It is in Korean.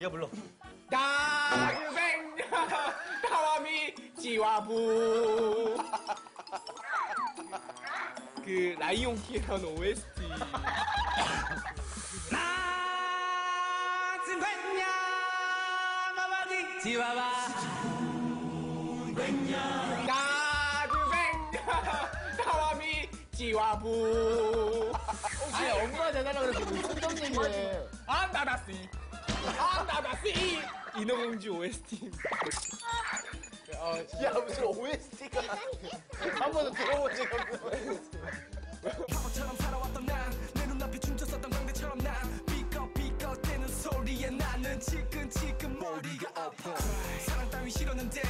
네가 불러. 다그뱅 다와미 지와부. 그 라이온 킹이라는 OST 다그뱅 다와미 지와부. 아니 엄마가 전화라 그래서 무슨 정 얘기해 안다다시 인어공주 OST 야 무슨 OST가? 한 번도 들어본 적 없는 바보처럼 살아왔던 난내 눈앞에 춤췄었던 광대처럼 난 삐걱 삐걱 대는 소리에 나는 지끈지끈 머리가 아파. 사랑 따위 싫었는데